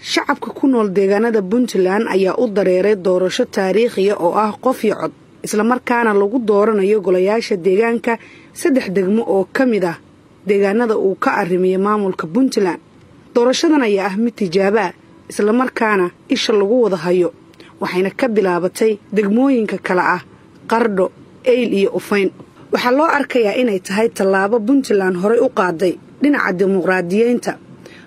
shacabka ku nool deegaanada puntland ayaa u dareeray doorasho taariikhiya oo ah qof iyo cod islamarkaana lagu dooranayo golayaasha deegaanka saddex degmo oo ka mid ah deegaanada uu ka arrimiyo maamulka puntland. Doorashadan ayaa ah mid tijaabo ah islamarkaana isha lagu wada hayo waxayna ka bilaabatay degmooyinka kale ah qardho eyl iyo ufayn waxaa loo arkayaa inay tahay tallaabo puntland horey u qaaday dhinaca dimuqraadiyeynta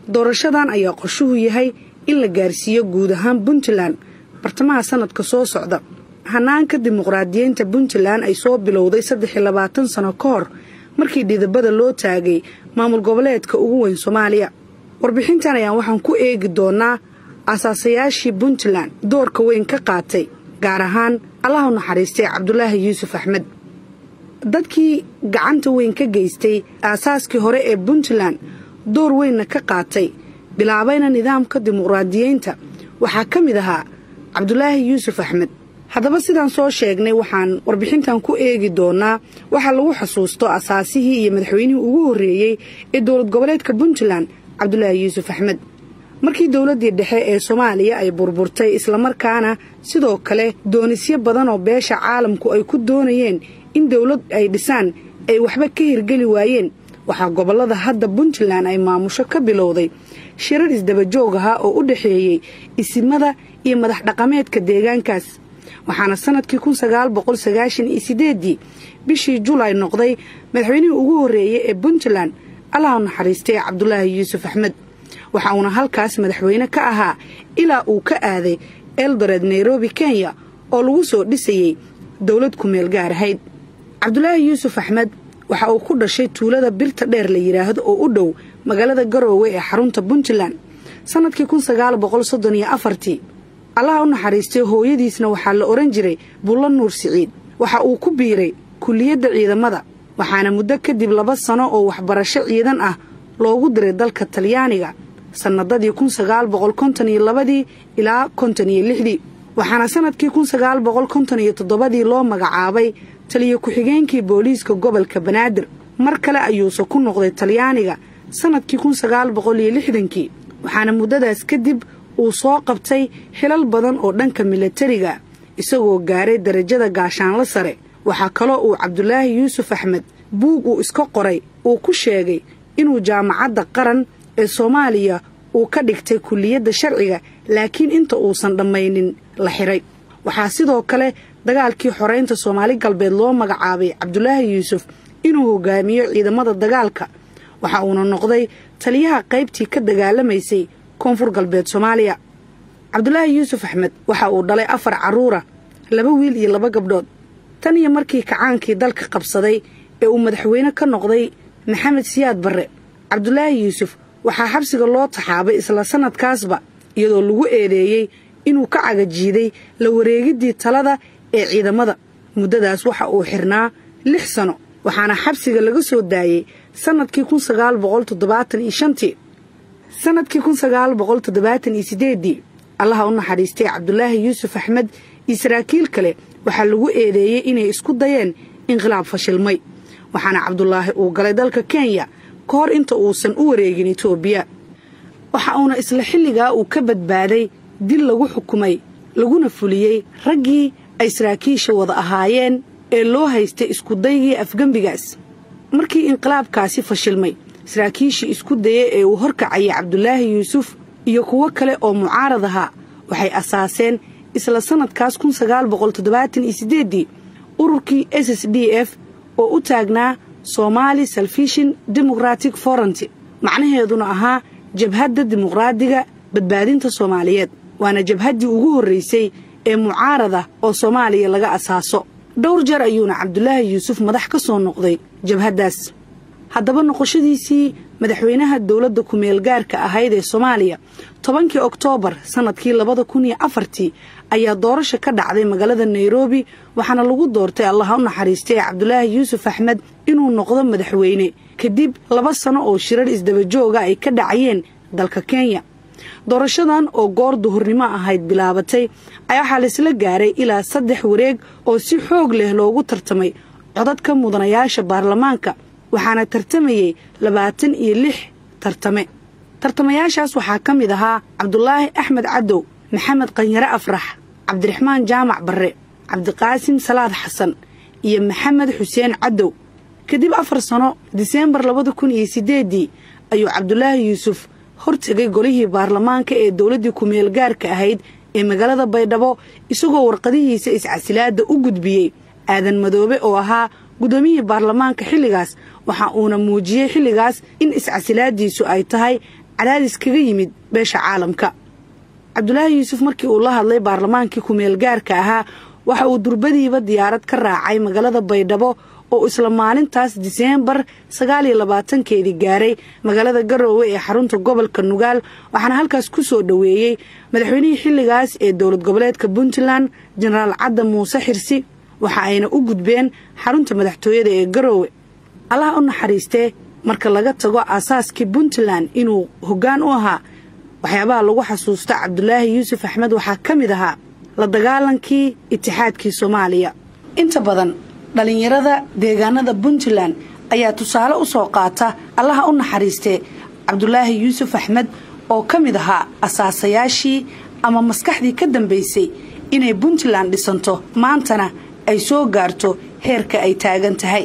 doorashadan ayaa qorshuhu yahay in la gaarsiiyo guud ahaan puntland. Bartamaha sanadka soo socda. Hanaanka dimuqraadiyeynta puntland ay soo bilowday saddex iyo labaatan sano ka hor markii dhidabada loo taagay maamul goboleedka ugu weyn soomaaliya. Warbixintan ayaan waxaan ku eegi doonaa asaasayaashii puntland doorka weyn ka qaatay gaar ahaan allaha u naxariistay cabdulaahi yuusuf axmed. Dadkii gacanta weyn ka geystay aasaaskii hore ee puntland door weynna ka qaatay. Bilaabayna nidaamka dimuqraadiyeynta. Waxaa ka mid ahaa cabdulaahi yuusuf axmed. Haddaba sidaan soo sheegnay waxaan warbixintan ku eegi doonaa waxaa lagu xasuusto asaasihii iyo madaxweynihii ugu horreeyey ee dowlad goboleedka puntland cabdulaahi yuusuf axmed. Markii dowladdii dhexe ee soomaaliya ay burburtay islamarkaana sidoo kale doonisyo badan oo beesha caalamku ay ku doonayeen in dowlad ay dhisaan ay waxba ka hirgeli waayeen waxaa gobollada hadda puntland ay maamusho ka bilowday. Shirar isdabajoog ahaa oo u dhexeeyey isimada iyo madax dhaqameedka deegaankaas. Waxaana sannadkii sideedii bishii julaay noqday madaxweynihii ugu horreeyey ee puntland allah u naxariistay cabdulaahi yuusuf axmed. Waxa uuna halkaas madaxweyne ka ahaa ilaa uu ka aaday eldored nairobi kenya oo lagu soo dhisayey dowlad ku-meel gaar ahayd. Cabdulaahi yuusuf axmed waxa uu ku dhashay tuulada birta dheer la yidhaahdo oo u dhow magaalada garoowe ee xarunta puntland sannadkii kun sagaal boqol soddon iyo afartii. Allaha u naxariistay hooyadiisna waxaa la odhan jiray bullo nuur siciid. Waxa uu ku biiray kulliyadda ciidamada waxaana muddo kadib laba sano oo waxbarasho ciidan ah loogu diray dalka talyaaniga sannadadii kun sagaal boqol konton iyo labadii ilaa konton iyo lixdii. Waxaana sannadkii kun sagaal boqol konton iyo toddobadii loo magacaabay taliyo ku-xigeenkii booliiska gobolka banaadir. Mar kale ayuuse ku noqday talyaaniga sannadkii kun sagaal boqol iyo lixdankii waxaana muddadaas kadib uu soo qabtay xilal badan oo dhanka milatariga isagoo gaaray darajada gaashaanlo sare. Waxaa kaloo uu cabdulaahi yuusuf axmed buug uu iska qoray uu ku sheegay inuu jaamacadda qaran ee soomaaliya uu ka dhigtay kulliyadda sharciga laakiin inta uusan dhammaynin la xiray. Waxaa sidoo kale dagaalkii xoreynta soomaali galbeed loo magacaabay cabdulaahi yuusuf inuu hogaamiyo ciidamada dagaalka. Waxa uuna noqday taliyaha qaybtii ka dagaalamaysay koonfur galbeed soomaaliya. Cabdulaahi yuusuf axmed waxa uu dhalay afar carruura laba wiil iyo laba gabdhood. Tan iyo markii kacaankii dalka qabsaday ee uu madaxweyne ka noqday maxamed siyaad barre. Cabdulaahi yuusuf waxaa xabsiga loo taxaabay isla sannadkaasba iyadoo lagu eedeeyey inuu ka cagajiiday la wareegiddii talada ee ciidamada. Muddadaas waxa uu xirnaa lix sano waxaana xabsiga laga soo daayey sannadkii kun sagaal boqol toddobaatan iyo shantii sannadkii kun sagaal boqol toddobaatan iyo sideeddii allaha u naxariistay cabdulaahi yuusuf axmed iyo saraakiil kale waxaa lagu eedeeyey inay isku dayeen inqilaab fashilmay waxaana cabdulaahi uu galay dalka kenya ka hor inta uusan u wareegin etoobiya waxa uuna isla xilligaa uu ka badbaaday dil lagu xukumay laguna fuliyey raggii ay saraakiisha wada ahaayeen ee loo haystay iskudaygii afgembigaas markii inqilaabkaasi fashilmay saraakiishii isku dayay ee uu horkacayay cabdulaahi yuusuf iyo kuwo kale oo mucaarad ahaa waxay asaaseen isla sannadkaas kun sagaal boqol toddobaatan iyo siddeeddii ururkii s s d f oo u taagnaa somaali salfishin democratic foranty macnaheeduna ahaa jabhadda dimuqraadiga badbaadinta soomaaliyeed. Waana jabhaddii ugu horraysay ee mucaarada oo soomaaliya laga asaaso. Dhowr jeer ayuuna cabdulaahi yuusuf madax ka soo noqday jabhaddaas. Haddaba noqoshadiisii madaxweynaha dowladda ku-meel gaarka ahayd ee soomaaliya tobankii oktoobar sannadkii labada kun iyo afartii ayaa doorasha ka dhacday magaalada nairobi waxaana lagu doortay allaha u naxariistay cabdulaahi yuusuf axmed inuu noqdo madaxweyne. Kadib laba sano oo shirar isdabajooga ay ka dhacayeen dalka kenya doorashadan oo goor duhurnimo ahayd bilaabatay ayaa waxaa laisla gaaray ilaa saddex wareeg oo si xoog leh loogu tartamay codadka mudanayaasha baarlamaanka waxaana tartamayey labaatan iyo lix tartame. Tartamayaashaas waxaa ka mid ahaa cabdulaahi axmed cadow maxamed qanyare afrax cabdiraxmaan jaamac barre cabdiqaasim salaad xasan iyo maxamed xuseen cadow kadib afar sano diseembar labada kun iyo siddeeddii ayuu cabdulaahi yuusuf hortegay golihii baarlamaanka ee dowladdii ku-meel gaarka ahayd ee magaalada baydhabo isagoo warqadihiisa iscasilaadda u gudbiyey aadan madoobe oo ahaa guddoomiyihii baarlamaanka xilligaas. Waxa uuna muujiyey xilligaas in iscasilaaddiisu ay tahay cadaadis kaga yimid beesha caalamka. Cabdulaahi yuusuf markii uu la hadlay baarlamaankii ku-meel gaarka ahaa waxa uu durbadiiba diyaarad ka raacay magaalada baydhabo oo isla maalintaas diseembar sagaal iyo labaatankeedii gaaray magaalada garoowe ee xarunta gobolka nugaal waxaana halkaas ku soo dhoweeyey madaxweynihii xilligaas ee dowlad goboleedka puntland jenaraal cadda muuse xirsi. Waxa ayna u gudbeen xarunta madaxtooyada ee garoowe. Allaha u naxariistee marka laga tago aasaaskii puntland inuu hoggaan u ahaa waxyaabaha lagu xasuusta cabdulaahi yuusuf axmed waxaa ka mid ahaa la dagaalankii itixaadkii soomaaliya. Inta badan dhallinyarada deegaanada puntland ayaa tusaale u soo qaata allaha u naxariistee cabdulaahi yuusuf axmed oo ka mid ahaa asaasayaashii ama maskaxdii ka dambaysay inay puntland dhisanto maantana ay soo gaarto heerka ay taagan tahay